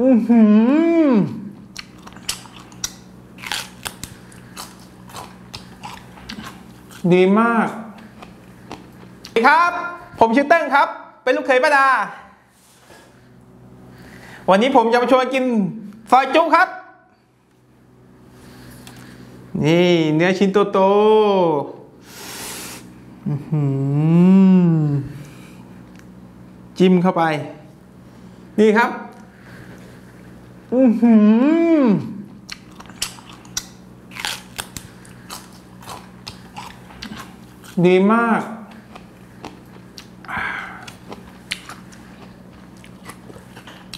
อือหือดีมากสวัสดีครับ ผมชื่อเติ้งครับ เป็นลูกเขยป้าดา วันนี้ผมจะมาชวนกินซอยจุครับ นี่ เนื้อชิ้นโตๆอื้อหือจิ้มเข้าไป นี่ครับ อือหือดีมาก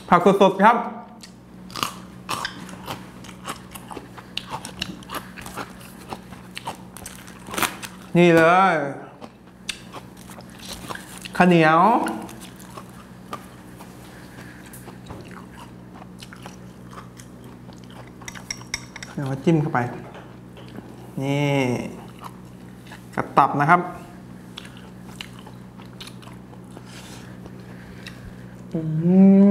ผักสดๆครับ นี่เลยข้าวเหนียว เดี๋ยวจิ้มเข้าไป นี่กระตับนะครับ อืม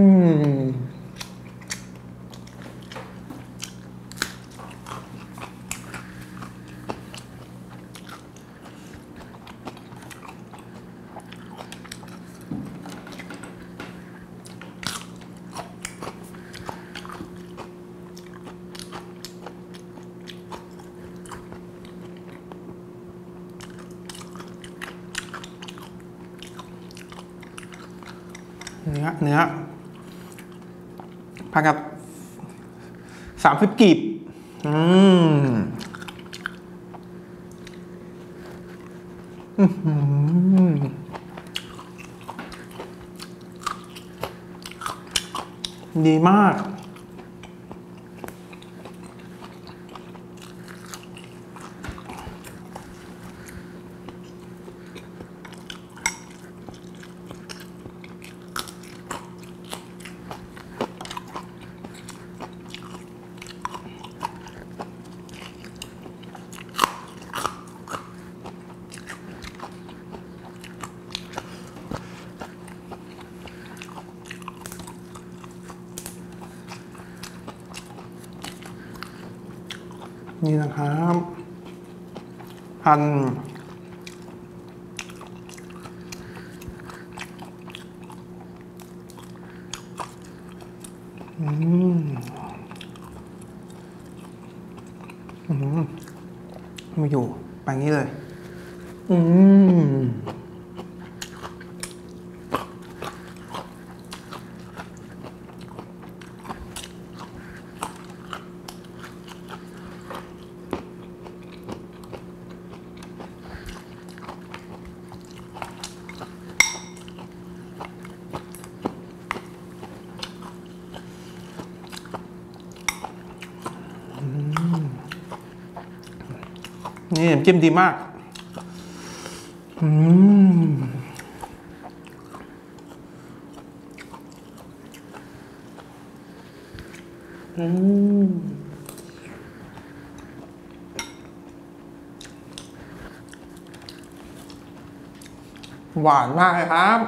เนื้อเนื้อผักกับสามสิบกีบ อืมดีมาก นี่นะครับพันอืมอืมไมาอยู่ไปงี้เลย อืม นี่น้ำจิ้มดีมากอืมอืมหวานมากเลยครับ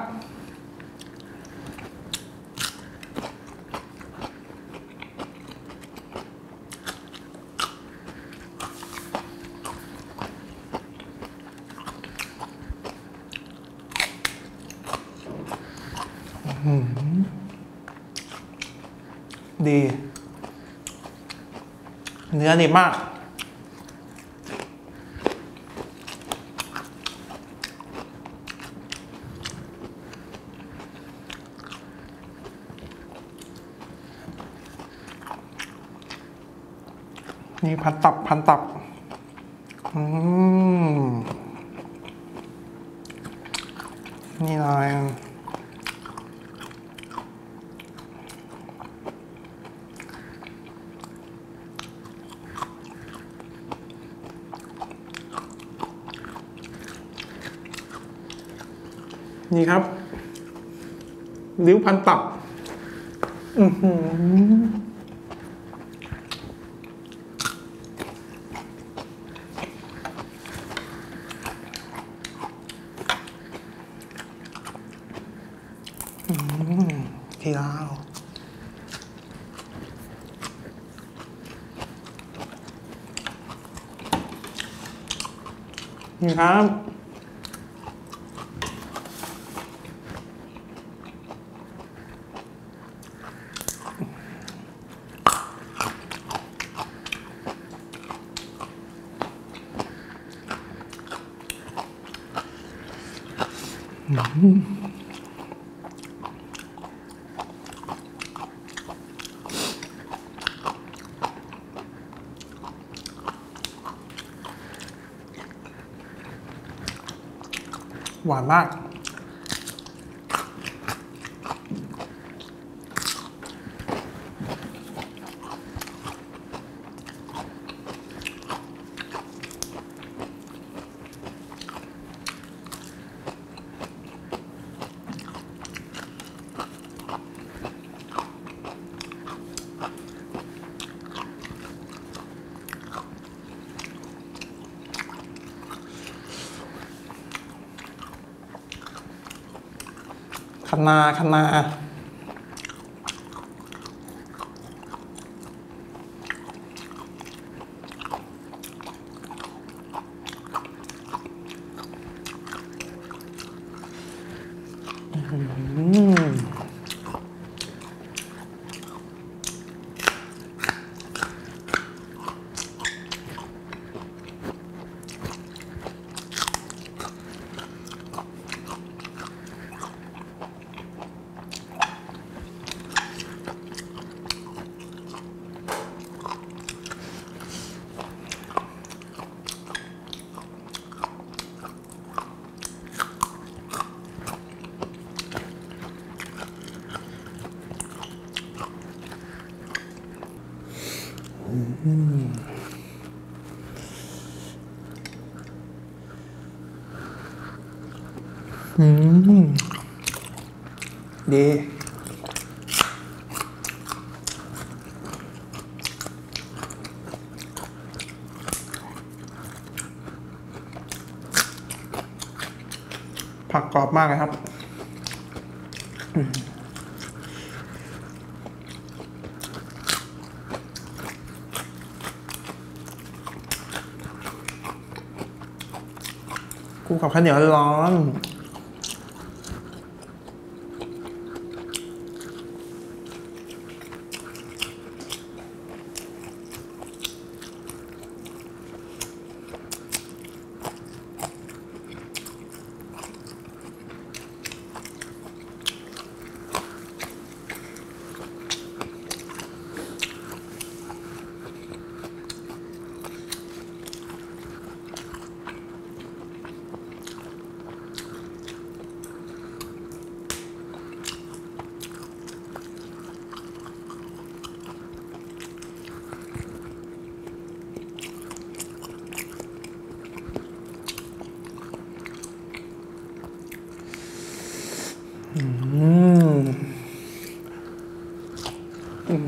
ดี เนื้อดีมาก นี่พันตับพันตับ อืม นี่เลย นี่ครับ ริ้วพันตับทีลาวนี่ครับ หวานมาคะนาคะนาอืมอืม ดี ผักกรอบมากเลยครับคู่กับข้าวเหนียวร้อน อืมอืม